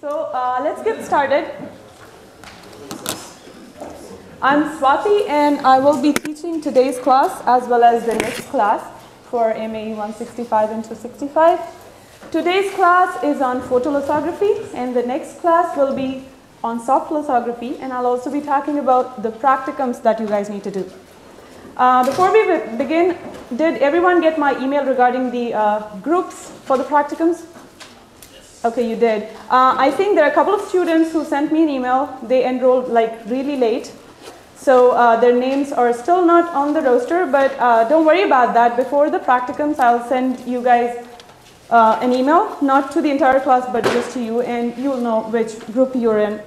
So uh, let's get started. I'm Swati and I will be teaching today's class as well as the next class for MAE 165 and 265. Today's class is on photolithography and the next class will be on soft lithography and I'll also be talking about the practicums that you guys need to do. Uh, before we be- begin, did everyone get my email regarding the uh, groups for the practicums? Okay, you did. Uh, I think there are a couple of students who sent me an email. They enrolled like really late. So uh, their names are still not on the roster, but uh, don't worry about that. Before the practicums, I'll send you guys uh, an email, not to the entire class, but just to you, and you'll know which group you're in.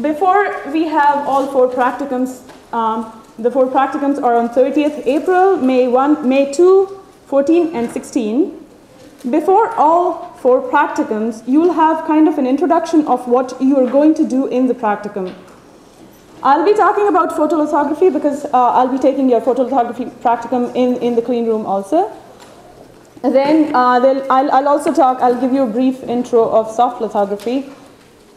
Before we have all four practicums, um, the four practicums are on 30th April, May 1, May 2, 14, and 16. Before all four practicums, you will have kind of an introduction of what you are going to do in the practicum. I'll be talking about photolithography because uh, I'll be taking your photolithography practicum in, in the clean room also. Then uh, I'll, I'll also talk, I'll give you a brief intro of soft lithography.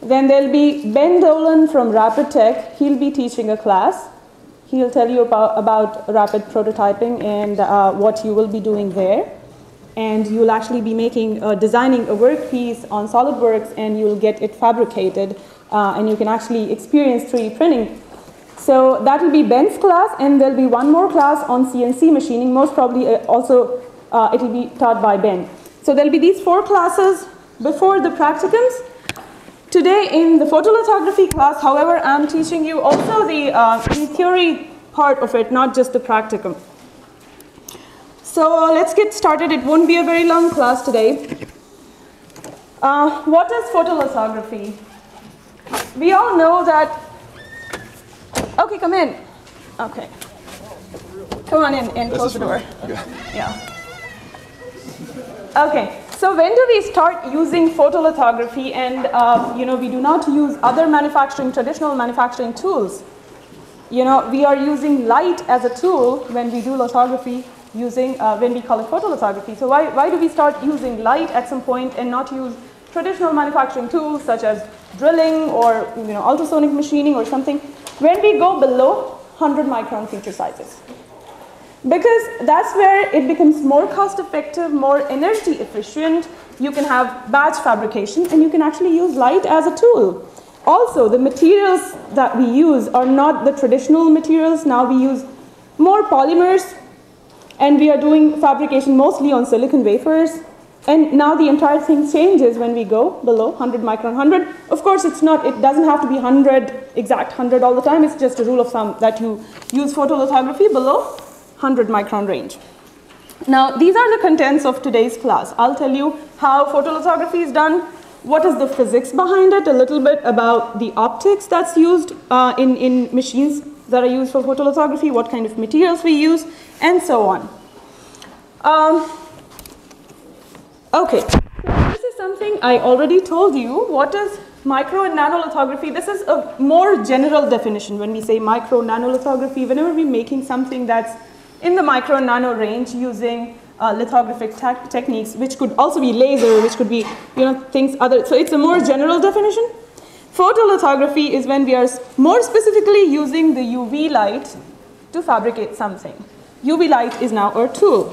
Then there'll be Ben Dolan from Rapid Tech. He'll be teaching a class. He'll tell you about, about rapid prototyping and uh, what you will be doing there. And you'll actually be making, uh, designing a workpiece on SolidWorks and you'll get it fabricated uh, and you can actually experience 3D printing. So that will be Ben's class and there'll be one more class on CNC machining. Most probably uh, also uh, it will be taught by Ben. So there'll be these four classes before the practicums. Today in the photolithography class, however, I'm teaching you also the, uh, the theory part of it, not just the practicum. So let's get started. It won't be a very long class today. Uh, what is photolithography? We all know that. Okay, come in. Okay. Come on in and close the door. Yeah. Okay, so when do we start using photolithography and uh, you know we do not use other manufacturing, traditional manufacturing tools? You know, we are using light as a tool when we do lithography using, uh, when we call it photolithography. So why, why do we start using light at some point and not use traditional manufacturing tools such as drilling or you know, ultrasonic machining or something when we go below 100 micron feature sizes? Because that's where it becomes more cost effective, more energy efficient. You can have batch fabrication and you can actually use light as a tool. Also, the materials that we use are not the traditional materials. Now we use more polymers and we are doing fabrication mostly on silicon wafers. And now the entire thing changes when we go below 100 micron 100. Of course, it's not, it doesn't have to be 100, exact 100 all the time. It's just a rule of thumb that you use photolithography below 100 micron range. Now, these are the contents of today's class. I'll tell you how photolithography is done, what is the physics behind it, a little bit about the optics that's used uh, in, in machines that are used for photolithography, what kind of materials we use, and so on. Um, okay, so this is something I already told you. What is micro and nanolithography? This is a more general definition when we say micro nanolithography. Whenever we're making something that's in the micro nano range using uh, lithographic tec- techniques, which could also be laser, which could be you know things other. So it's a more general definition. Photolithography is when we are more specifically using the UV light to fabricate something. UV light is now our tool.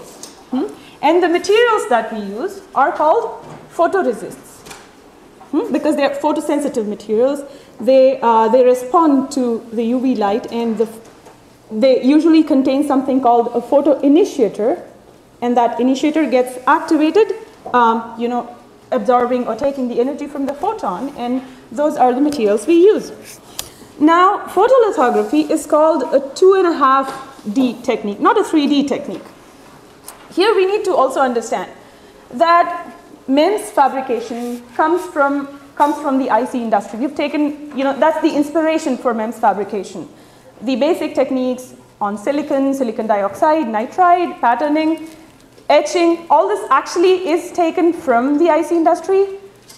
Hmm? And the materials that we use are called photoresists. Hmm? Because they are photosensitive materials, they, uh, they respond to the UV light and the, they usually contain something called a photoinitiator, and that initiator gets activated, um, you know, absorbing or taking the energy from the photon, and those are the materials we use. Now, photolithography is called a two and a half D technique, not a 3D technique. Here we need to also understand that MEMS fabrication comes from, comes from the IC industry. We've taken, you know, that's the inspiration for MEMS fabrication. The basic techniques on silicon, silicon dioxide, nitride, patterning, etching, all this actually is taken from the IC industry,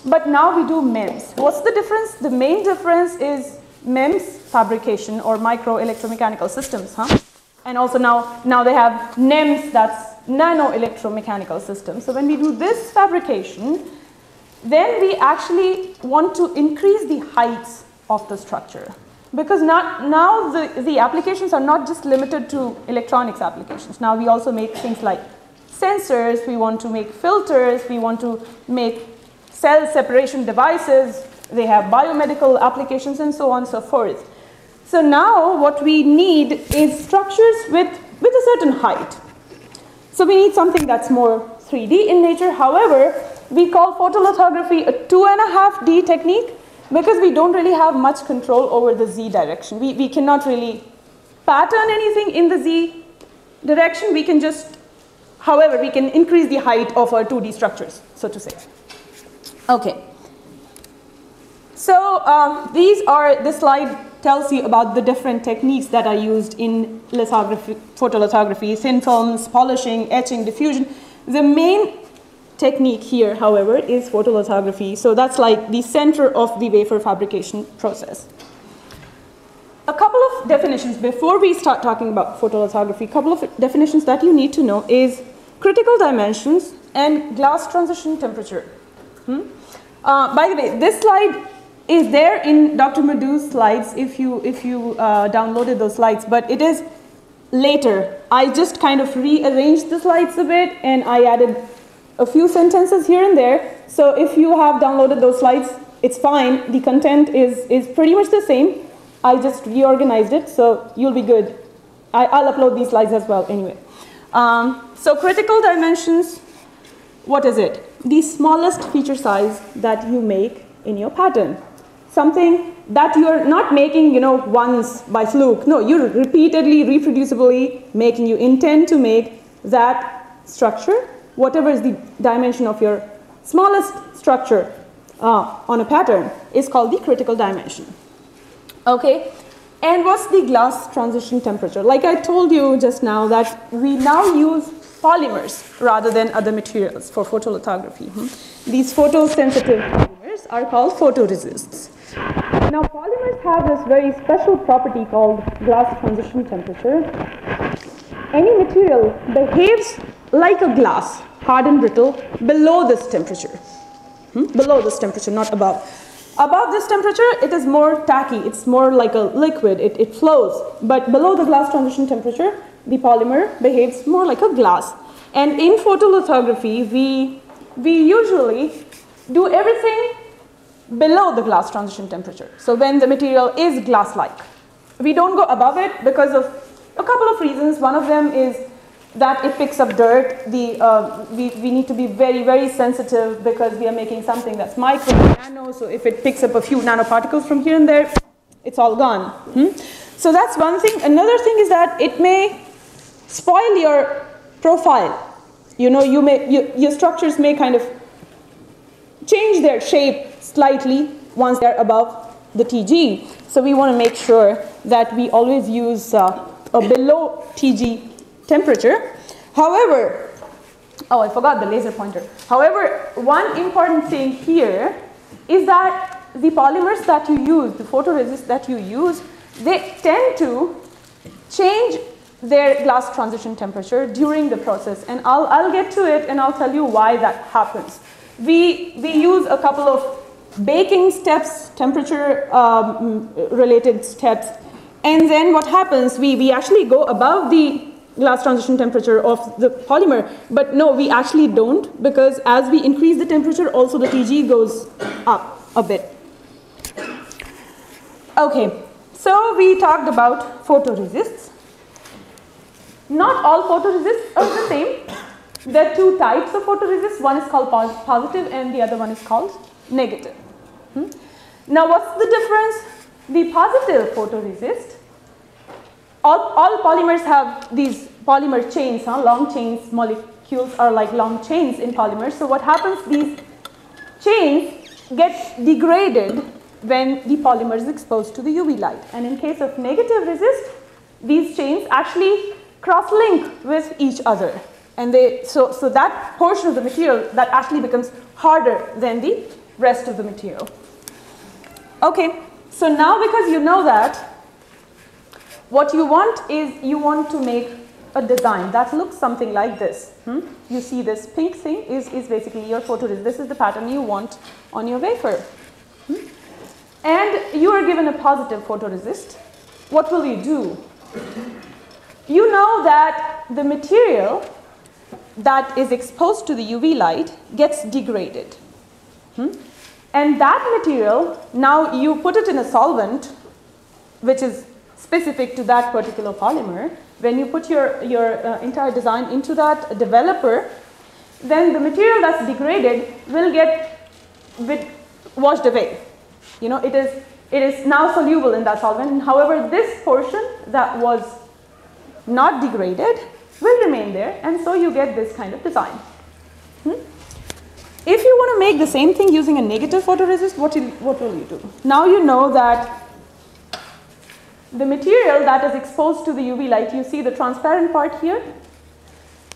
but now we do MEMS. What's the difference? The main difference is MEMS fabrication or micro electromechanical systems, huh? And also now, now they have NEMS, that's nano electromechanical systems. So when we do this fabrication, then we actually want to increase the heights of the structure. Because not, now the, the applications are not just limited to electronics applications. Now we also make things like sensors, we want to make filters, we want to make cell separation devices, they have biomedical applications and so on and so forth. So now what we need is structures with, with a certain height. So we need something that's more 3D in nature. However, we call photolithography a two and a half D technique because we don't really have much control over the Z direction. We, we cannot really pattern anything in the Z direction. We can just, however, we can increase the height of our 2D structures, so to say. Okay. So um, these are, this slide tells you about the different techniques that are used in lithography, photolithography, thin films, polishing, etching, diffusion. The main technique here, however, is photolithography. So that's like the center of the wafer fabrication process. A couple of definitions before we start talking about photolithography, a couple of definitions that you need to know is critical dimensions and glass transition temperature. Hmm? Uh, by the way, this slide is there in Dr. Madou's slides if you, if you uh, downloaded those slides, but it is later. I just kind of rearranged the slides a bit and I added a few sentences here and there. So if you have downloaded those slides, it's fine. The content is, is pretty much the same. I just reorganized it, so you'll be good. I, will upload these slides as well anyway. Um, so critical dimensions, what is it? The smallest feature size that you make in your pattern something that you're not making, you know, once by fluke. No, you're repeatedly, reproducibly making, you intend to make that structure, whatever is the dimension of your smallest structure uh, on a pattern is called the critical dimension. Okay, and what's the glass transition temperature? Like I told you just now that we now use polymers rather than other materials for photolithography. Hmm? These photosensitive polymers are called photoresists. Now polymers have this very special property called glass transition temperature. Any material behaves like a glass, hard and brittle, below this temperature. Hmm? Below this temperature, not above. Above this temperature, it is more tacky, it's more like a liquid, it, it flows. But below the glass transition temperature, the polymer behaves more like a glass. And in photolithography, we, we usually do everything below the glass transition temperature. So when the material is glass-like. We don't go above it because of a couple of reasons. One of them is that it picks up dirt. The, uh, we, we need to be very, very sensitive because we are making something that's micro nano. So if it picks up a few nanoparticles from here and there, it's all gone. Hmm? So that's one thing. Another thing is that it may spoil your profile. You know, you may, you, your structures may kind of change their shape slightly once they're above the TG. So we want to make sure that we always use uh, a below TG temperature. However, oh, I forgot the laser pointer. However, one important thing here is that the polymers that you use, the photoresist that you use, they tend to change their glass transition temperature during the process. And I'll, I'll get to it and I'll tell you why that happens. We, we use a couple of baking steps, temperature um, related steps. And then what happens, we, we actually go above the glass transition temperature of the polymer. But no, we actually don't because as we increase the temperature, also the TG goes up a bit. Okay, so we talked about photoresists. Not all photoresists are the same. There are two types of photoresists. One is called positive and the other one is called negative. Hmm? Now what's the difference? The positive photoresist, all, all polymers have these polymer chains, huh? long chains, molecules are like long chains in polymers. So what happens, these chains get degraded when the polymer is exposed to the UV light. And in case of negative resist, these chains actually cross-link with each other. And they, so, so that portion of the material that actually becomes harder than the rest of the material. Okay, so now because you know that, what you want is you want to make a design that looks something like this. Hmm? You see this pink thing is, is basically your photoresist. This is the pattern you want on your wafer. Hmm? And you are given a positive photoresist. What will you do? You know that the material that is exposed to the UV light gets degraded. Hmm? And that material, now you put it in a solvent, which is specific to that particular polymer. When you put your, your uh, entire design into that developer, then the material that's degraded will get washed away. You know, it is, it is now soluble in that solvent. However, this portion that was not degraded will remain there and so you get this kind of design. Hmm? If you want to make the same thing using a negative photoresist, what, will, what will you do? Now you know that the material that is exposed to the UV light, you see the transparent part here,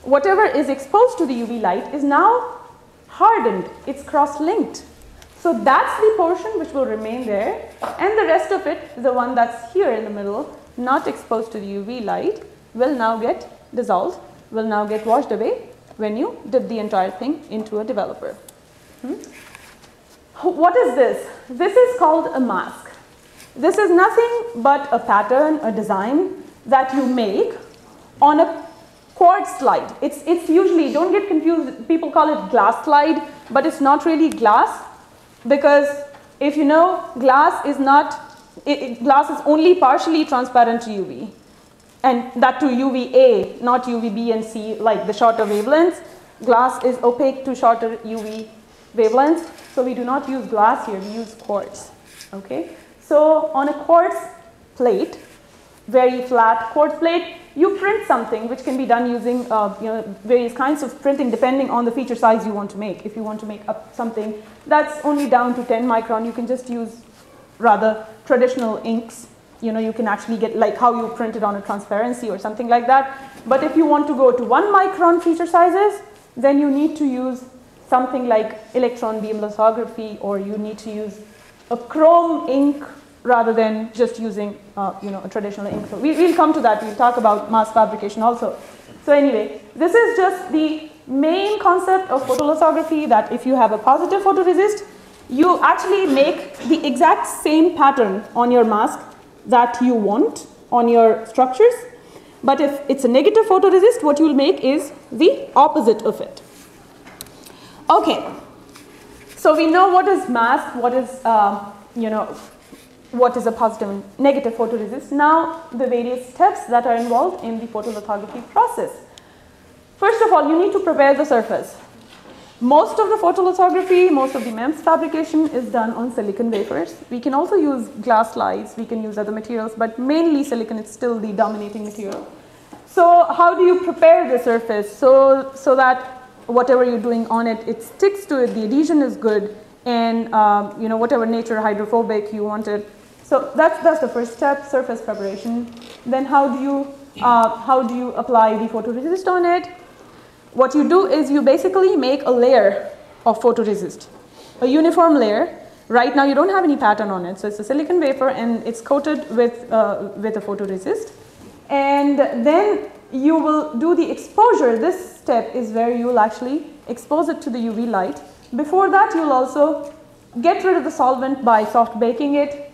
whatever is exposed to the UV light is now hardened, it's cross-linked. So that's the portion which will remain there and the rest of it, the one that's here in the middle, not exposed to the UV light, will now get dissolved, will now get washed away when you dip the entire thing into a developer. Hmm? What is this? This is called a mask. This is nothing but a pattern, a design that you make on a quartz slide. It's, it's usually, don't get confused, people call it glass slide, but it's not really glass because if you know, glass is not, it, it, glass is only partially transparent to UV and that to UVA, not UVB and C, like the shorter wavelengths. Glass is opaque to shorter UV wavelengths, so we do not use glass here, we use quartz, okay? So on a quartz plate, very flat quartz plate, you print something which can be done using uh, you know, various kinds of printing depending on the feature size you want to make. If you want to make up something that's only down to 10 micron, you can just use rather traditional inks you know, you can actually get like how you print it on a transparency or something like that. But if you want to go to one micron feature sizes, then you need to use something like electron beam lithography or you need to use a chrome ink rather than just using uh, you know, a traditional ink. So we, will come to that, we'll talk about mask fabrication also. So anyway, this is just the main concept of photolithography that if you have a positive photoresist, you actually make the exact same pattern on your mask that you want on your structures. But if it's a negative photoresist, what you will make is the opposite of it. Okay, so we know what is mask, what is, uh, you know, what is a positive and negative photoresist. Now, the various steps that are involved in the photolithography process. First of all, you need to prepare the surface. Most of the photolithography, most of the MEMS fabrication is done on silicon wafers. We can also use glass slides, we can use other materials, but mainly silicon is still the dominating material. So how do you prepare the surface so, so that whatever you're doing on it, it sticks to it, the adhesion is good, and um, you know whatever nature hydrophobic you want it. So that's, that's the first step, surface preparation. Then how do you, uh, how do you apply the photoresist on it? What you do is you basically make a layer of photoresist, a uniform layer. Right now you don't have any pattern on it, so it's a silicon wafer and it's coated with, uh, with a photoresist. And then you will do the exposure. This step is where you will actually expose it to the UV light. Before that you'll also get rid of the solvent by soft baking it.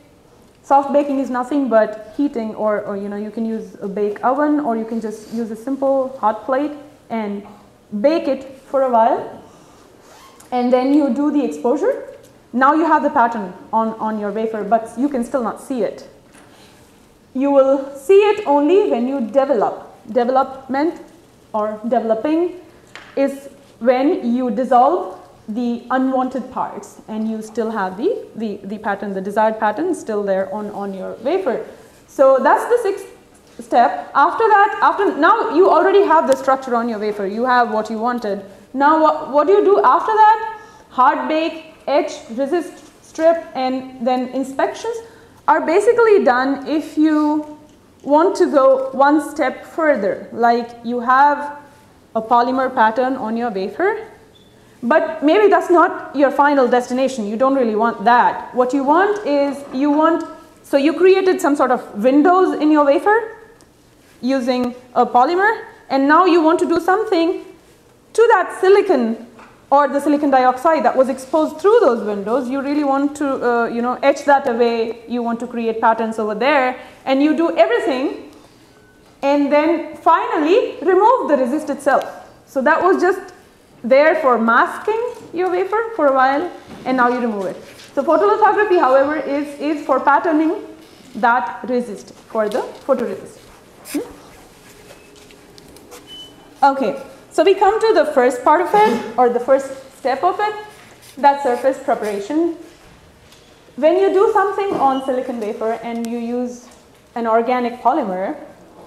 Soft baking is nothing but heating or, or you know you can use a bake oven or you can just use a simple hot plate and bake it for a while, and then you do the exposure. Now you have the pattern on, on your wafer, but you can still not see it. You will see it only when you develop. Development or developing is when you dissolve the unwanted parts and you still have the, the, the pattern, the desired pattern still there on, on your wafer. So that's the sixth step. After that, after now you already have the structure on your wafer. You have what you wanted. Now what, what do you do after that? Hard bake, etch, resist, strip and then inspections are basically done if you want to go one step further. Like you have a polymer pattern on your wafer but maybe that's not your final destination. You don't really want that. What you want is you want, so you created some sort of windows in your wafer using a polymer and now you want to do something to that silicon or the silicon dioxide that was exposed through those windows, you really want to, uh, you know, etch that away, you want to create patterns over there, and you do everything, and then finally remove the resist itself. So that was just there for masking your wafer for a while, and now you remove it. So photolithography, however, is, is for patterning that resist for the photoresist. Hmm? Okay. So we come to the first part of it, or the first step of it, that surface preparation. When you do something on silicon wafer and you use an organic polymer,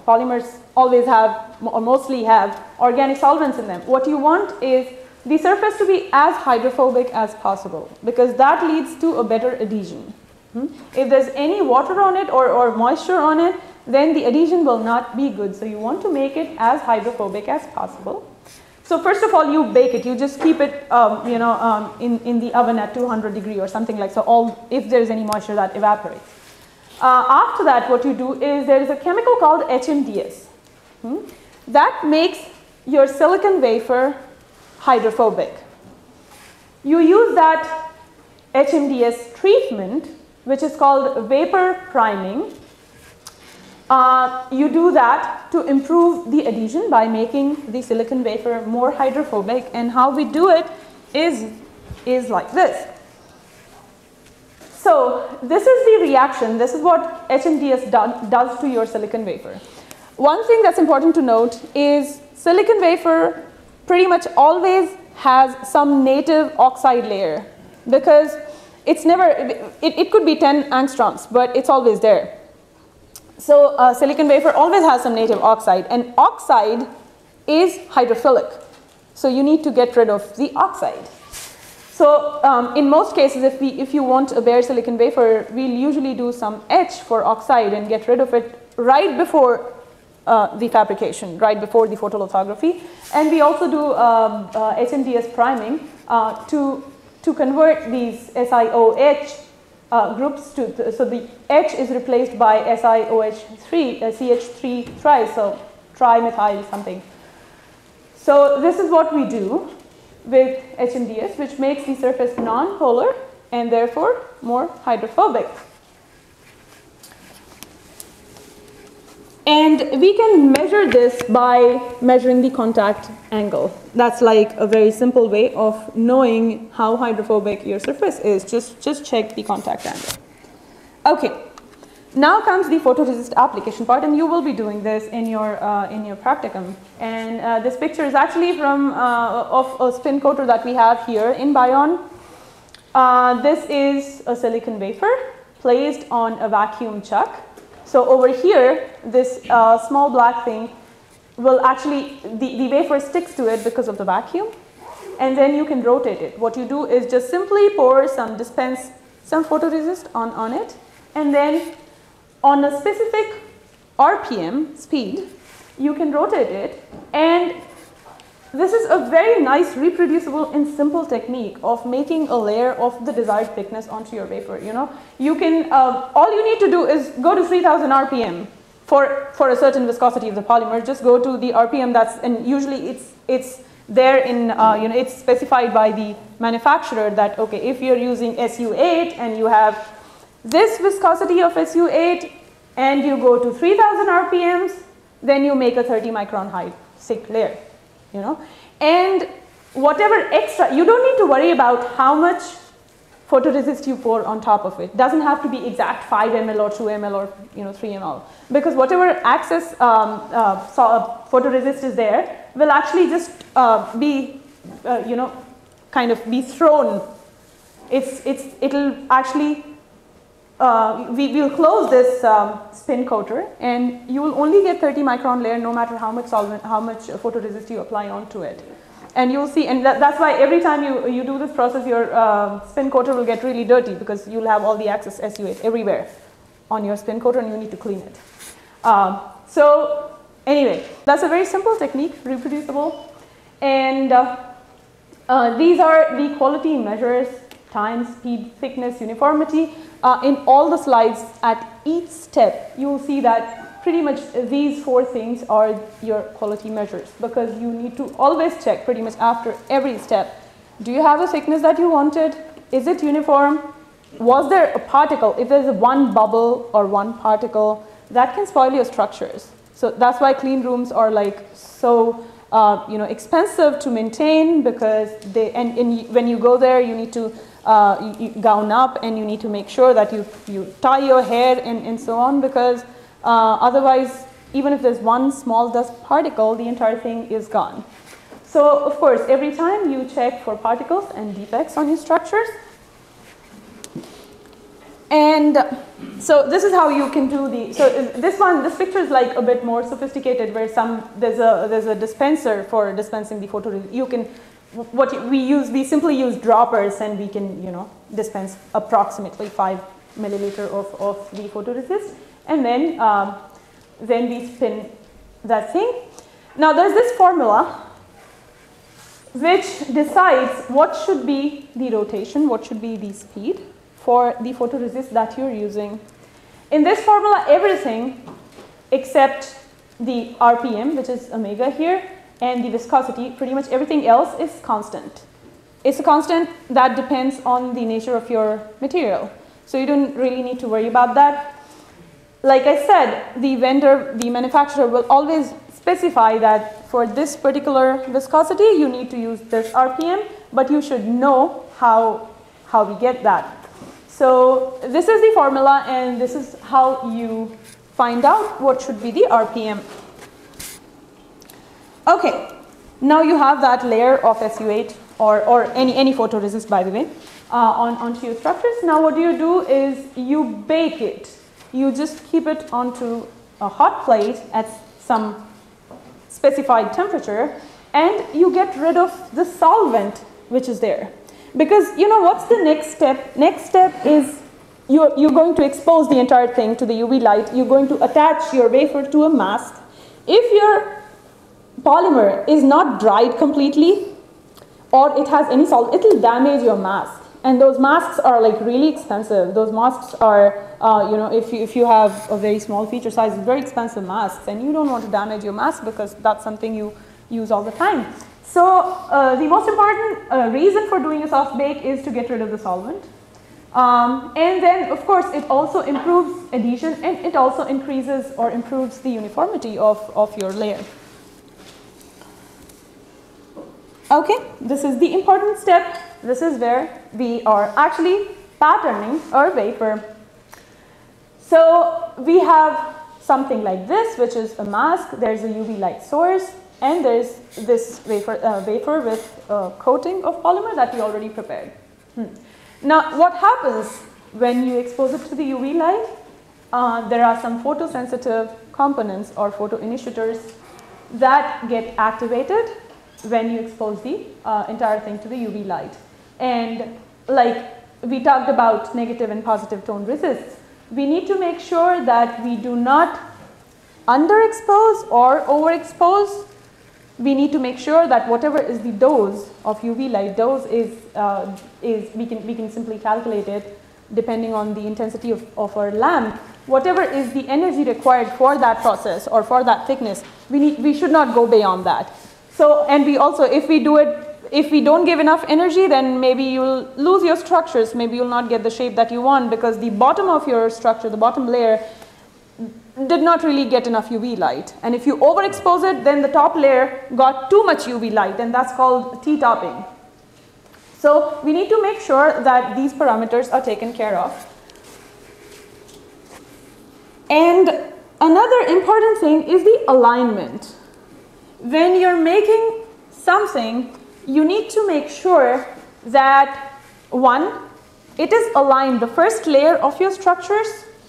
polymers always have, or mostly have, organic solvents in them. What you want is the surface to be as hydrophobic as possible because that leads to a better adhesion. Hmm? If there's any water on it or, or moisture on it, then the adhesion will not be good. So you want to make it as hydrophobic as possible. So first of all, you bake it. You just keep it, um, you know, um, in, in the oven at 200 degree or something like so. All if there's any moisture that evaporates. Uh, after that, what you do is there is a chemical called HMDS hmm, that makes your silicon wafer hydrophobic. You use that HMDS treatment, which is called vapor priming, uh, you do that to improve the adhesion by making the silicon wafer more hydrophobic and how we do it is, is like this. So this is the reaction, this is what HMDS do, does to your silicon wafer. One thing that's important to note is silicon wafer pretty much always has some native oxide layer because it's never, it, it could be 10 angstroms, but it's always there. So uh, silicon wafer always has some native oxide and oxide is hydrophilic. So you need to get rid of the oxide. So um, in most cases, if, we, if you want a bare silicon wafer, we'll usually do some etch for oxide and get rid of it right before uh, the fabrication, right before the photolithography. And we also do um, uh, HMDS priming uh, to, to convert these SiOH uh, groups to, so the H is replaced by SiOH3, uh, CH3 thrice, so trimethyl something. So this is what we do with HMDS, which makes the surface non-polar and therefore more hydrophobic. And we can measure this by measuring the contact angle. That's like a very simple way of knowing how hydrophobic your surface is. Just, just check the contact angle. Okay, now comes the photoresist application part and you will be doing this in your, uh, in your practicum. And uh, this picture is actually from uh, of a spin coater that we have here in Bion. Uh, this is a silicon wafer placed on a vacuum chuck so over here, this uh, small black thing will actually, the, the wafer sticks to it because of the vacuum. And then you can rotate it. What you do is just simply pour some, dispense some photoresist on, on it. And then on a specific RPM speed, you can rotate it and this is a very nice, reproducible and simple technique of making a layer of the desired thickness onto your wafer. You know, you can, uh, all you need to do is go to 3000 RPM for, for a certain viscosity of the polymer. Just go to the RPM that's, and usually it's, it's there in, uh, you know, it's specified by the manufacturer that, okay, if you're using SU8 and you have this viscosity of SU8 and you go to 3000 RPMs, then you make a 30 micron high thick layer you know. And whatever extra, you don't need to worry about how much photoresist you pour on top of it. Doesn't have to be exact 5 ml or 2 ml or you know 3 ml because whatever excess um, uh, so, uh, photoresist is there will actually just uh, be uh, you know kind of be thrown. It's it's it'll actually uh, we will close this um, spin coater and you will only get 30 micron layer no matter how much solvent, how much photoresist you apply onto it. And you'll see, and that, that's why every time you, you do this process, your uh, spin coater will get really dirty because you'll have all the excess SU8 everywhere on your spin coater and you need to clean it. Um, so anyway, that's a very simple technique, reproducible. And uh, uh, these are the quality measures, time, speed, thickness, uniformity. Uh, in all the slides at each step, you will see that pretty much these four things are your quality measures because you need to always check pretty much after every step. Do you have a thickness that you wanted? Is it uniform? Was there a particle? If there's one bubble or one particle, that can spoil your structures. So that's why clean rooms are like so uh, you know expensive to maintain because they and, and when you go there you need to uh, you, you gown up and you need to make sure that you you tie your hair and, and so on because uh, otherwise, even if there's one small dust particle, the entire thing is gone. So of course, every time you check for particles and defects on your structures. And so this is how you can do the, so this one, this picture is like a bit more sophisticated where some, there's a, there's a dispenser for dispensing the photo, You can, what we use, we simply use droppers and we can, you know, dispense approximately five milliliter of, of the photoresist and then, um, then we spin that thing. Now there's this formula which decides what should be the rotation, what should be the speed for the photoresist that you're using. In this formula, everything except the RPM, which is omega here, and the viscosity, pretty much everything else is constant. It's a constant that depends on the nature of your material. So you don't really need to worry about that like I said, the vendor, the manufacturer will always specify that for this particular viscosity, you need to use this RPM, but you should know how, how we get that. So this is the formula and this is how you find out what should be the RPM. Okay, now you have that layer of SU8 or, or any, any photoresist by the way uh, on, onto your structures. Now what do you do is you bake it you just keep it onto a hot plate at some specified temperature and you get rid of the solvent which is there. Because you know what's the next step? Next step is you're, you're going to expose the entire thing to the UV light. You're going to attach your wafer to a mask. If your polymer is not dried completely or it has any salt, it will damage your mask. And those masks are like really expensive. Those masks are, uh, you know, if you, if you have a very small feature size, very expensive masks, and you don't want to damage your mask because that's something you use all the time. So uh, the most important uh, reason for doing a soft bake is to get rid of the solvent. Um, and then, of course, it also improves adhesion and it also increases or improves the uniformity of, of your layer. Okay, this is the important step this is where we are actually patterning our wafer. So we have something like this, which is a mask. There's a UV light source, and there's this wafer, uh, wafer with a coating of polymer that we already prepared. Hmm. Now, what happens when you expose it to the UV light? Uh, there are some photosensitive components or photoinitiators that get activated when you expose the uh, entire thing to the UV light. And like we talked about negative and positive tone resists, we need to make sure that we do not underexpose or overexpose. We need to make sure that whatever is the dose of UV light dose is, uh, is we, can, we can simply calculate it depending on the intensity of, of our lamp. Whatever is the energy required for that process or for that thickness, we, need, we should not go beyond that. So, and we also, if we do it if we don't give enough energy, then maybe you'll lose your structures. Maybe you'll not get the shape that you want because the bottom of your structure, the bottom layer, did not really get enough UV light. And if you overexpose it, then the top layer got too much UV light, and that's called T-topping. So we need to make sure that these parameters are taken care of. And another important thing is the alignment. When you're making something you need to make sure that one, it is aligned, the first layer of your structures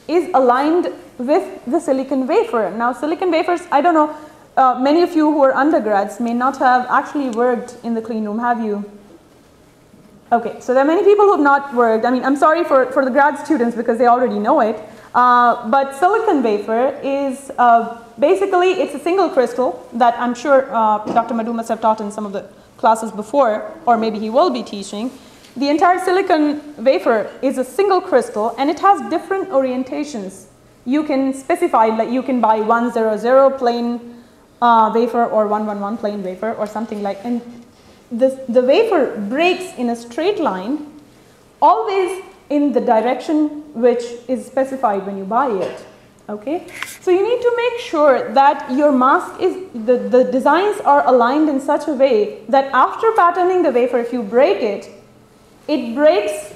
is aligned with the silicon wafer. Now silicon wafers, I don't know, uh, many of you who are undergrads may not have actually worked in the clean room, have you? Okay, so there are many people who have not worked. I mean, I'm sorry for, for the grad students because they already know it. Uh, but silicon wafer is uh, basically, it's a single crystal that I'm sure uh, Dr. Madou must have taught in some of the classes before, or maybe he will be teaching, the entire silicon wafer is a single crystal and it has different orientations you can specify, like you can buy 100 plane uh, wafer or 111 plane wafer or something like, and the, the wafer breaks in a straight line, always in the direction which is specified when you buy it. Okay, so you need to make sure that your mask is, the, the designs are aligned in such a way that after patterning the wafer, if you break it, it breaks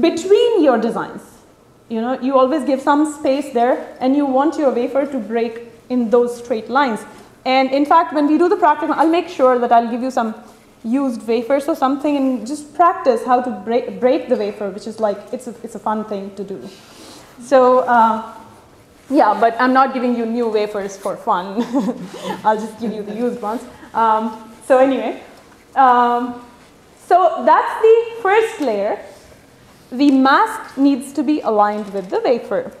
between your designs. You know, you always give some space there and you want your wafer to break in those straight lines. And in fact, when we do the practical, I'll make sure that I'll give you some used wafers or something and just practice how to break, break the wafer, which is like, it's a, it's a fun thing to do. So, uh, yeah, but I'm not giving you new wafers for fun. I'll just give you the used ones. Um, so anyway, um, so that's the first layer. The mask needs to be aligned with the wafer.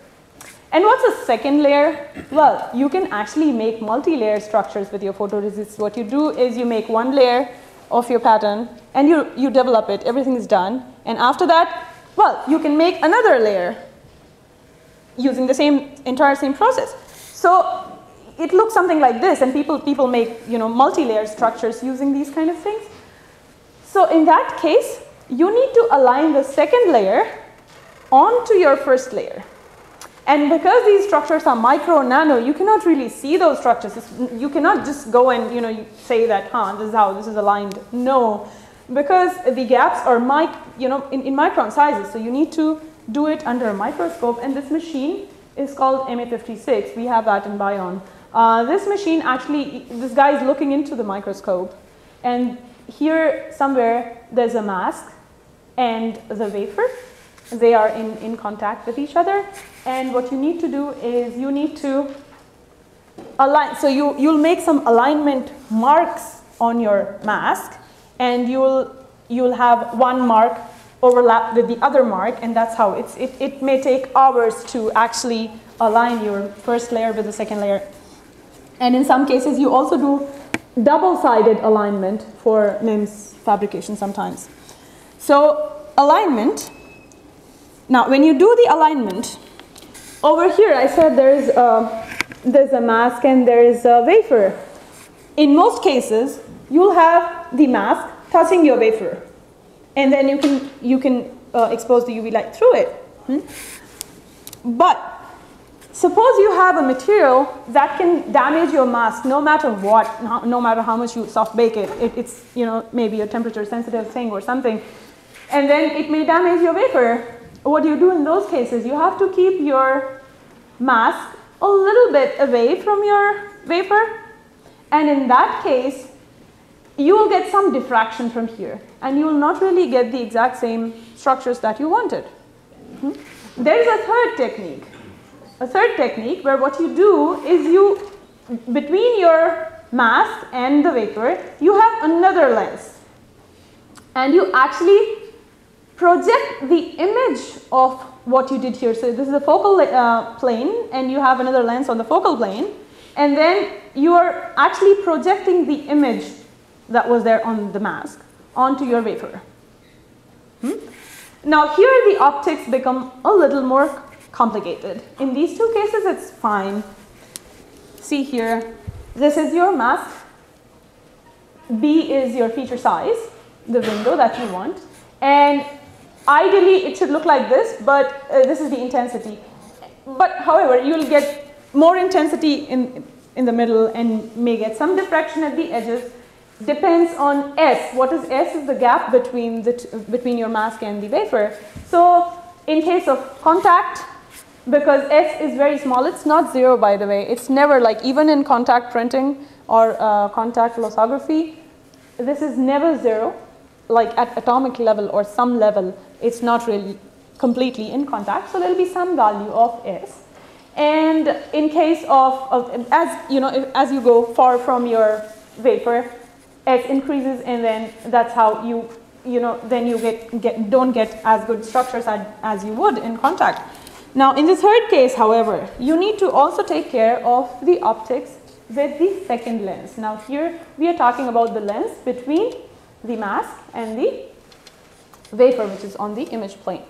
And what's the second layer? Well, you can actually make multi-layer structures with your photoresist. What you do is you make one layer of your pattern and you, you develop it, everything is done. And after that, well, you can make another layer using the same entire same process. So it looks something like this and people, people make you know, multi-layer structures using these kind of things. So in that case, you need to align the second layer onto your first layer. And because these structures are micro nano, you cannot really see those structures. you cannot just go and you know say that, huh, this is how this is aligned. No, because the gaps are mic, you know, in, in micron sizes. So you need to do it under a microscope. And this machine is called MA56. We have that in Bion. Uh, this machine actually, this guy is looking into the microscope. And here somewhere there's a mask and the wafer. They are in, in contact with each other. And what you need to do is you need to align. So you, you'll make some alignment marks on your mask and you'll, you'll have one mark overlap with the other mark and that's how it's, it, it may take hours to actually align your first layer with the second layer. And in some cases you also do double-sided alignment for MEMS fabrication sometimes. So alignment, now when you do the alignment, over here I said there's a, there's a mask and there's a wafer. In most cases, you'll have the mask touching your wafer. And then you can, you can uh, expose the UV light through it. Hmm? But suppose you have a material that can damage your mask no matter what, no matter how much you soft bake it. it it's you know, maybe a temperature sensitive thing or something. And then it may damage your wafer what you do in those cases? You have to keep your mask a little bit away from your wafer. And in that case, you will get some diffraction from here. And you will not really get the exact same structures that you wanted. Hmm? There is a third technique. A third technique where what you do is you, between your mask and the wafer, you have another lens. And you actually project the image of what you did here. So this is a focal uh, plane and you have another lens on the focal plane and then you are actually projecting the image that was there on the mask onto your wafer. Hmm? Now here the optics become a little more complicated. In these two cases it's fine. See here, this is your mask. B is your feature size, the window that you want. And Ideally, it should look like this, but uh, this is the intensity. But however, you'll get more intensity in, in the middle and may get some diffraction at the edges. Depends on S. What is S is the gap between, the between your mask and the wafer. So in case of contact, because S is very small, it's not zero by the way. It's never like, even in contact printing or uh, contact lithography, this is never zero like at atomic level or some level, it's not really completely in contact. So there'll be some value of S. And in case of, of as you know, as you go far from your wafer, S increases, and then that's how you, you know, then you get, get don't get as good structures as, as you would in contact. Now, in the third case, however, you need to also take care of the optics with the second lens. Now, here we are talking about the lens between the mask and the wafer which is on the image plane.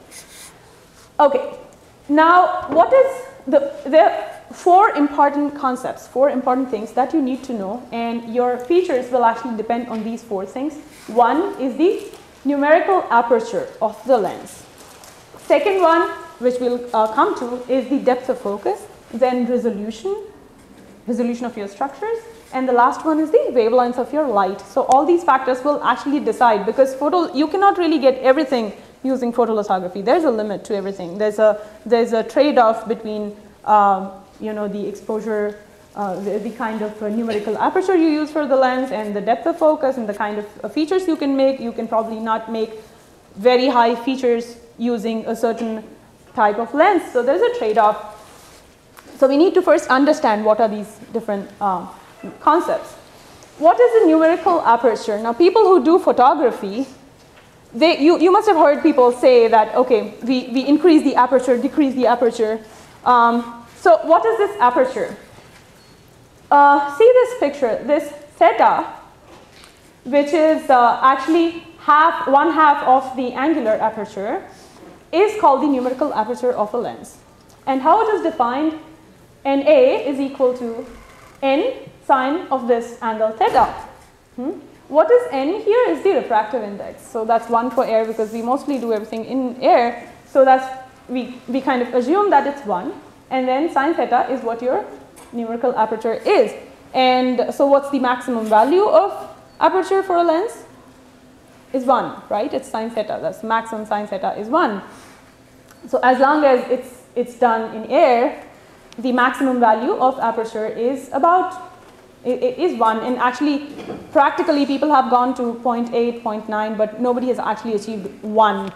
Okay, now what is the, are four important concepts, four important things that you need to know, and your features will actually depend on these four things. One is the numerical aperture of the lens. Second one, which we'll uh, come to, is the depth of focus, then resolution, resolution of your structures, and the last one is the wavelength of your light. So all these factors will actually decide because photo, you cannot really get everything using photolithography. There's a limit to everything. There's a, there's a trade-off between um, you know, the exposure, uh, the, the, kind of uh, numerical aperture you use for the lens and the depth of focus and the kind of uh, features you can make. You can probably not make very high features using a certain type of lens. So there's a trade-off. So we need to first understand what are these different um, concepts. What is a numerical aperture? Now people who do photography, they, you, you must have heard people say that, okay, we, we increase the aperture, decrease the aperture. Um, so what is this aperture? Uh, see this picture, this theta, which is uh, actually half, one half of the angular aperture, is called the numerical aperture of a lens. And how it is defined, NA is equal to n sine of this angle theta. Hmm? What is n here is the refractive index. So that's 1 for air because we mostly do everything in air. So that's, we, we kind of assume that it's 1. And then sine theta is what your numerical aperture is. And so what's the maximum value of aperture for a lens? Is 1, right? It's sine theta. That's maximum sine theta is 1. So as long as it's, it's done in air, the maximum value of aperture is about is 1 and actually practically people have gone to 0.8, 0.9 but nobody has actually achieved 1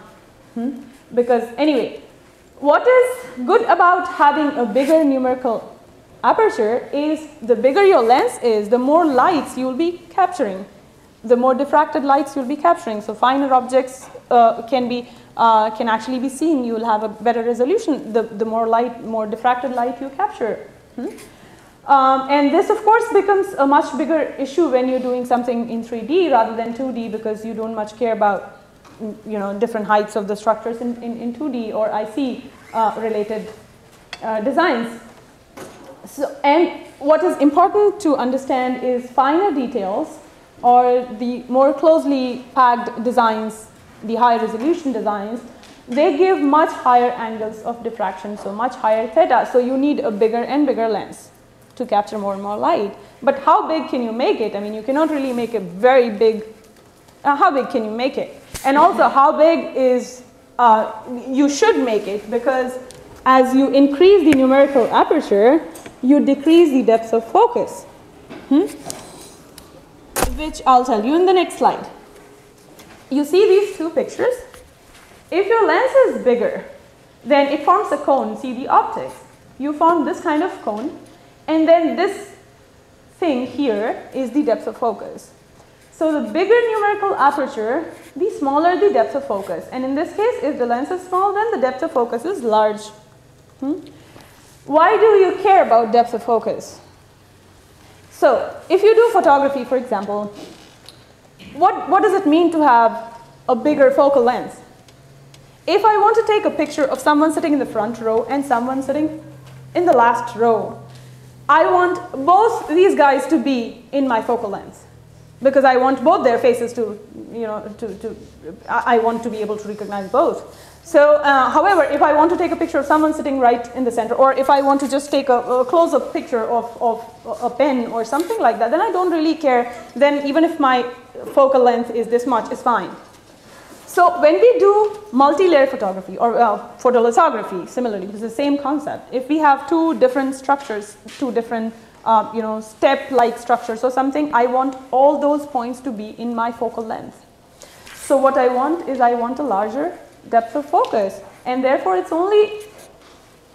hmm? because anyway what is good about having a bigger numerical aperture is the bigger your lens is the more lights you will be capturing. The more diffracted lights you'll be capturing. So finer objects uh, can be uh, can actually be seen. You will have a better resolution. The, the more light more diffracted light you capture. Hmm? Um, and this of course becomes a much bigger issue when you're doing something in 3D rather than 2D because you don't much care about you know, different heights of the structures in, in, in 2D or IC uh, related uh, designs. So, and what is important to understand is finer details or the more closely packed designs, the high resolution designs, they give much higher angles of diffraction, so much higher theta. So you need a bigger and bigger lens to capture more and more light. But how big can you make it? I mean, you cannot really make a very big, uh, how big can you make it? And also, how big is, uh, you should make it because as you increase the numerical aperture, you decrease the depth of focus. Hmm? Which I'll tell you in the next slide. You see these two pictures? If your lens is bigger, then it forms a cone. See the optics. You form this kind of cone and then this thing here is the depth of focus. So the bigger numerical aperture, the smaller the depth of focus. And in this case, if the lens is small, then the depth of focus is large. Hmm? Why do you care about depth of focus? So if you do photography, for example, what, what does it mean to have a bigger focal length? If I want to take a picture of someone sitting in the front row and someone sitting in the last row, I want both these guys to be in my focal length because I want both their faces to, you know, to, to I want to be able to recognize both. So, uh, however, if I want to take a picture of someone sitting right in the center, or if I want to just take a, a close-up picture of, of a pen or something like that, then I don't really care. Then even if my focal length is this much, it's fine. So when we do multi-layer photography or uh, photolithography, similarly, it's the same concept. If we have two different structures, two different uh, you know, step-like structures or something, I want all those points to be in my focal length. So what I want is I want a larger depth of focus and therefore it's only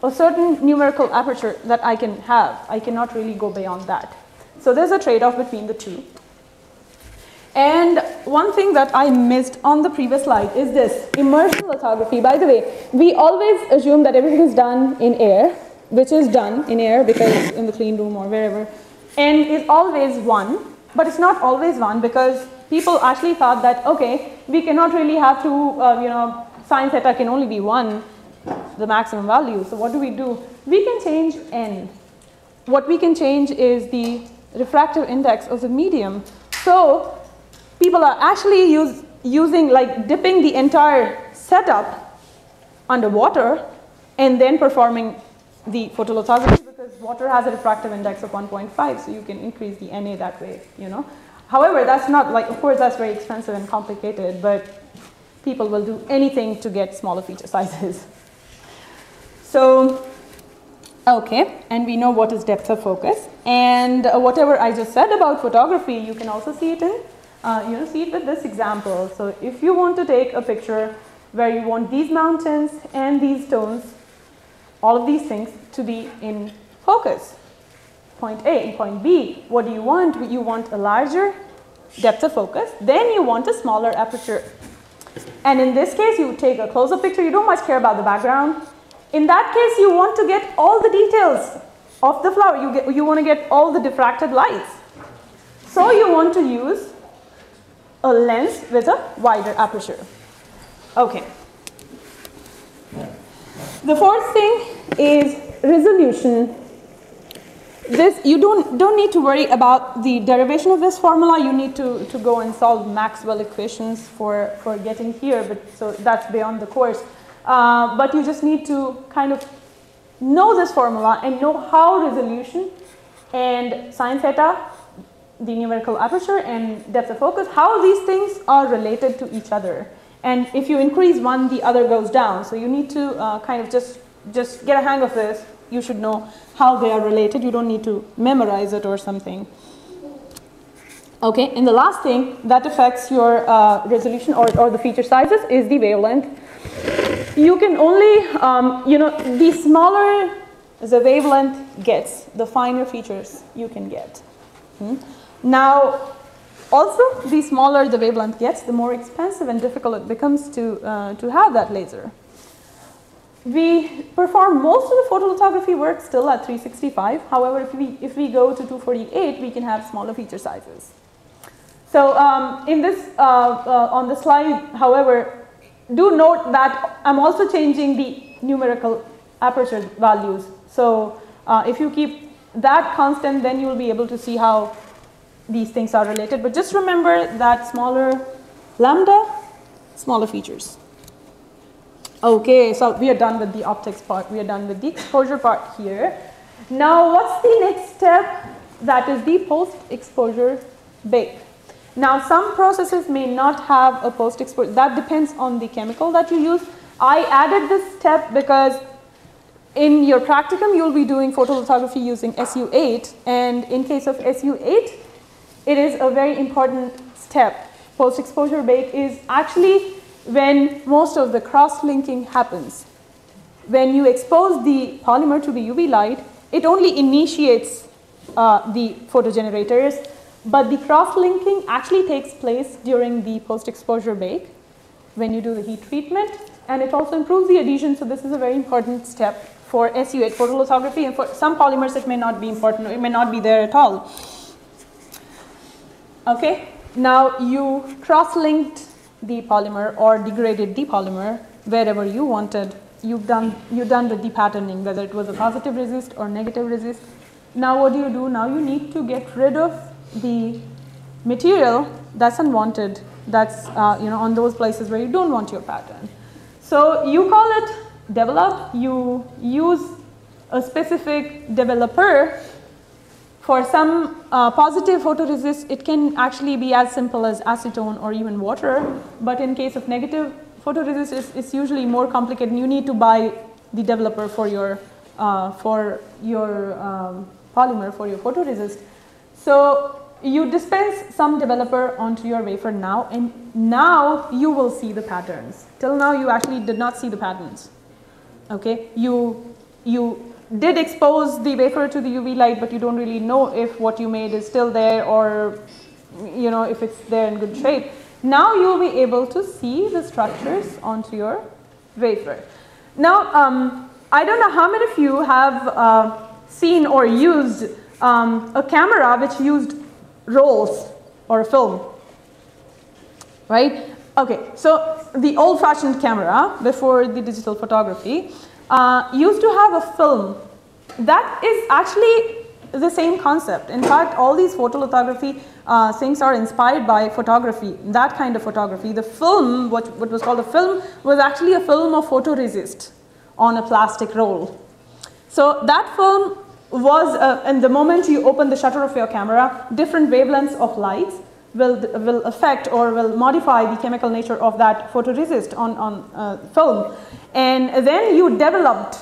a certain numerical aperture that I can have. I cannot really go beyond that. So there's a trade-off between the two. And one thing that I missed on the previous slide is this, immersion lithography. By the way, we always assume that everything is done in air, which is done in air because in the clean room or wherever, and is always one, but it's not always one because people actually thought that, okay, we cannot really have two, uh, you know, sine theta can only be one, the maximum value. So what do we do? We can change n. What we can change is the refractive index of the medium. So people are actually use, using like dipping the entire setup underwater and then performing the photolithography because water has a refractive index of 1.5 so you can increase the Na that way, you know. However, that's not like, of course that's very expensive and complicated but people will do anything to get smaller feature sizes. So, okay, and we know what is depth of focus. And uh, whatever I just said about photography, you can also see it in, uh, you know, see it with this example. So if you want to take a picture where you want these mountains and these stones, all of these things to be in focus. Point A and point B, what do you want? You want a larger depth of focus, then you want a smaller aperture. And in this case, you take a close-up picture, you don't much care about the background. In that case, you want to get all the details of the flower. You, get, you want to get all the diffracted lights. So you want to use a lens with a wider aperture. Okay. The fourth thing is resolution. This, you don't, don't need to worry about the derivation of this formula. You need to, to go and solve Maxwell equations for, for getting here, but so that's beyond the course. Uh, but you just need to kind of know this formula and know how resolution and sine theta, the numerical aperture and depth of focus, how these things are related to each other. And if you increase one, the other goes down. So you need to uh, kind of just, just get a hang of this. You should know how they are related. You don't need to memorize it or something. Okay, and the last thing that affects your uh, resolution or, or the feature sizes is the wavelength you can only, um, you know, the smaller the wavelength gets, the finer features you can get. Hmm? Now, also, the smaller the wavelength gets, the more expensive and difficult it becomes to, uh, to have that laser. We perform most of the photolithography work still at 365. However, if we, if we go to 248, we can have smaller feature sizes. So um, in this, uh, uh, on the slide, however, do note that I'm also changing the numerical aperture values. So uh, if you keep that constant, then you'll be able to see how these things are related. But just remember that smaller lambda, smaller features. Okay, so we are done with the optics part. We are done with the exposure part here. Now, what's the next step? That is the post-exposure bake. Now some processes may not have a post-exposure, that depends on the chemical that you use. I added this step because in your practicum you'll be doing photolithography using SU8 and in case of SU8 it is a very important step. Post-exposure bake is actually when most of the cross-linking happens. When you expose the polymer to the UV light, it only initiates uh, the photogenerators but the cross-linking actually takes place during the post-exposure bake when you do the heat treatment and it also improves the adhesion so this is a very important step for SU8 photolithography and for some polymers it may not be important it may not be there at all. Okay, now you cross-linked the polymer or degraded the polymer wherever you wanted. You've done, you've done the depatterning whether it was a positive resist or negative resist. Now what do you do? Now you need to get rid of the material that's unwanted, that's uh, you know on those places where you don't want your pattern. So you call it develop, you use a specific developer for some uh, positive photoresist, it can actually be as simple as acetone or even water. But in case of negative photoresist, it's, it's usually more complicated. You need to buy the developer for your, uh, for your um, polymer, for your photoresist. So you dispense some developer onto your wafer now and now you will see the patterns. Till now you actually did not see the patterns. Okay, you, you did expose the wafer to the UV light but you don't really know if what you made is still there or you know if it's there in good shape. Now you will be able to see the structures onto your wafer. Now um, I don't know how many of you have uh, seen or used um, a camera which used rolls or a film, right? Okay, so the old-fashioned camera before the digital photography uh, used to have a film. That is actually the same concept. In fact, all these photolithography uh, things are inspired by photography, that kind of photography. The film, what, what was called a film, was actually a film of photoresist on a plastic roll. So that film was, uh, and the moment you open the shutter of your camera, different wavelengths of lights will, will affect or will modify the chemical nature of that photoresist on, on uh, film. And then you developed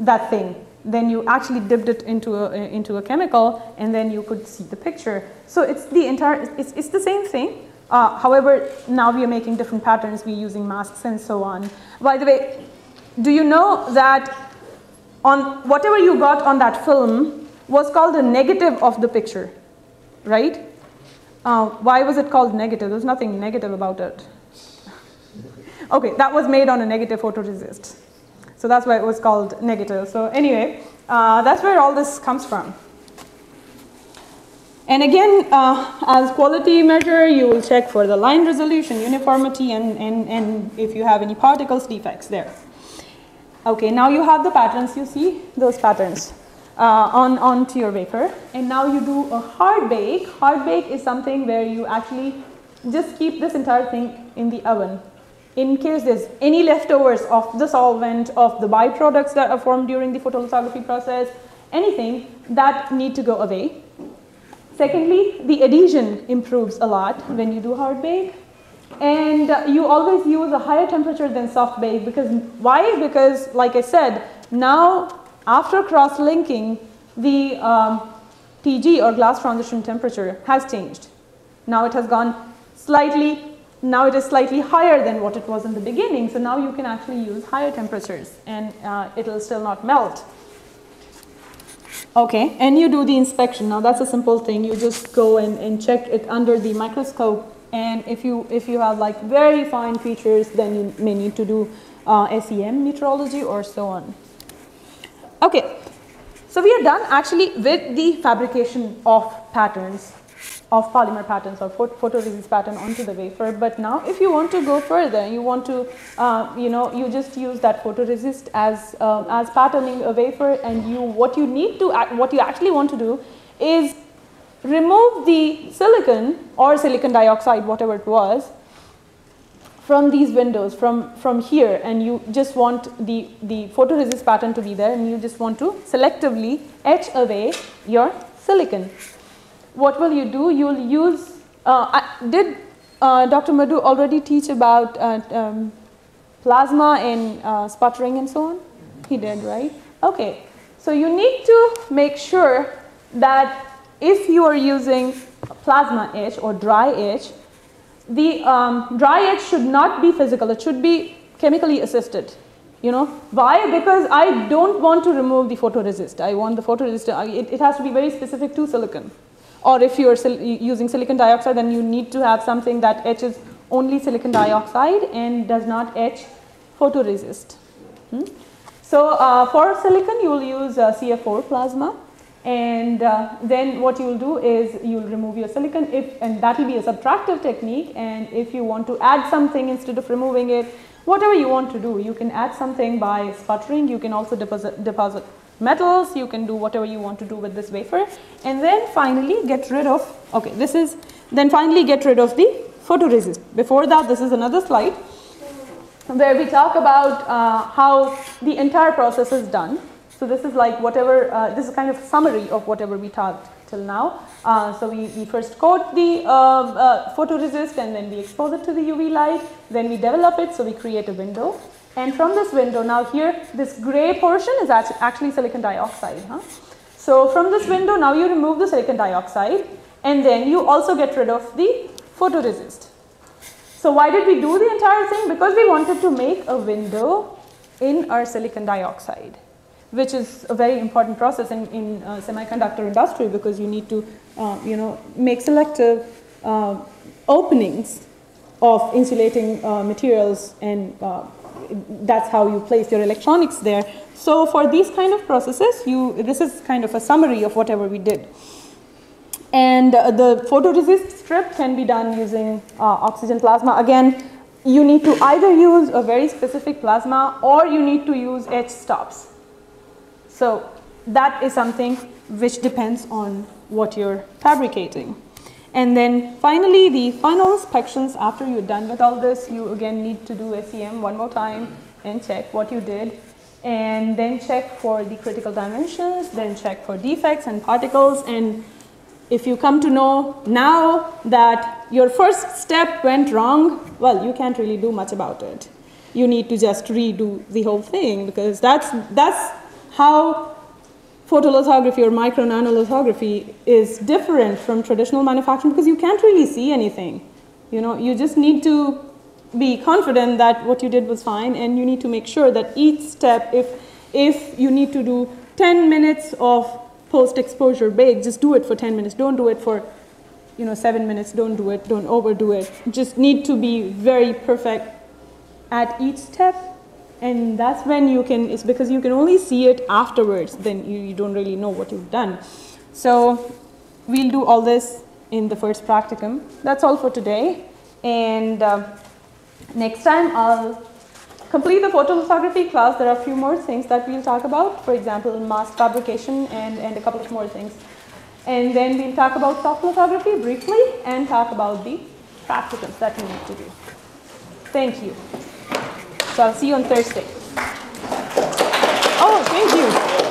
that thing. Then you actually dipped it into a, into a chemical and then you could see the picture. So it's the entire, it's, it's the same thing. Uh, however, now we are making different patterns, we're using masks and so on. By the way, do you know that on whatever you got on that film was called the negative of the picture, right? Uh, why was it called negative? There's nothing negative about it. okay, that was made on a negative photoresist. So that's why it was called negative. So anyway, uh, that's where all this comes from. And again, uh, as quality measure, you will check for the line resolution, uniformity, and, and, and if you have any particles defects there. Okay, now you have the patterns, you see those patterns uh, on onto your wafer. And now you do a hard bake. Hard bake is something where you actually just keep this entire thing in the oven. In case there's any leftovers of the solvent, of the byproducts that are formed during the photolithography process, anything that need to go away. Secondly, the adhesion improves a lot when you do hard bake. And uh, you always use a higher temperature than soft bake because why? Because like I said, now after cross-linking, the um, TG or glass transition temperature has changed. Now it has gone slightly, now it is slightly higher than what it was in the beginning. So now you can actually use higher temperatures and uh, it will still not melt. Okay, and you do the inspection. Now that's a simple thing. You just go and, and check it under the microscope and if you, if you have like very fine features, then you may need to do uh, SEM metrology or so on. Okay, so we are done actually with the fabrication of patterns, of polymer patterns or photoresist pattern onto the wafer. But now if you want to go further, you want to, uh, you know, you just use that photoresist as, uh, as patterning a wafer and you, what you need to, what you actually want to do is remove the silicon or silicon dioxide, whatever it was, from these windows, from, from here, and you just want the, the photoresist pattern to be there, and you just want to selectively etch away your silicon. What will you do? You will use, uh, I, did uh, Dr. Madou already teach about uh, um, plasma and uh, sputtering and so on? He did, right? Okay. So you need to make sure that if you are using plasma etch or dry etch, the um, dry etch should not be physical, it should be chemically assisted. You know, why? Because I don't want to remove the photoresist. I want the photoresist, it, it has to be very specific to silicon. Or if you're sil using silicon dioxide, then you need to have something that etches only silicon dioxide and does not etch photoresist. Hmm? So uh, for silicon, you will use uh, CF4 plasma and uh, then what you will do is you will remove your silicon if and that will be a subtractive technique. And if you want to add something instead of removing it whatever you want to do you can add something by sputtering. You can also deposit, deposit metals. You can do whatever you want to do with this wafer. And then finally get rid of okay this is then finally get rid of the photoresist. Before that this is another slide where we talk about uh, how the entire process is done so this is like whatever, uh, this is kind of summary of whatever we talked till now. Uh, so we, we first coat the uh, uh, photoresist and then we expose it to the UV light, then we develop it, so we create a window. And from this window, now here, this gray portion is actually silicon dioxide. Huh? So from this window, now you remove the silicon dioxide and then you also get rid of the photoresist. So why did we do the entire thing? Because we wanted to make a window in our silicon dioxide which is a very important process in, in uh, semiconductor industry because you need to, uh, you know, make selective uh, openings of insulating uh, materials and uh, that's how you place your electronics there. So for these kind of processes, you, this is kind of a summary of whatever we did. And uh, the photoresist strip can be done using oxygen plasma. Again, you need to either use a very specific plasma or you need to use etch stops. So that is something which depends on what you're fabricating. And then finally, the final inspections after you're done with all this, you again need to do SEM one more time and check what you did. And then check for the critical dimensions, then check for defects and particles. And if you come to know now that your first step went wrong, well, you can't really do much about it. You need to just redo the whole thing because that's, that's how photolithography or micro nanolithography is different from traditional manufacturing because you can't really see anything. You know, you just need to be confident that what you did was fine and you need to make sure that each step, if, if you need to do 10 minutes of post-exposure bake, just do it for 10 minutes. Don't do it for you know, seven minutes, don't do it, don't overdo it. Just need to be very perfect at each step and that's when you can, it's because you can only see it afterwards, then you, you don't really know what you've done. So we'll do all this in the first practicum. That's all for today. And uh, next time I'll complete the photolithography class. There are a few more things that we'll talk about. For example, mask fabrication and, and a couple of more things. And then we'll talk about soft lithography briefly and talk about the practicums that you need to do. Thank you. So I'll see you on Thursday. Oh, thank you.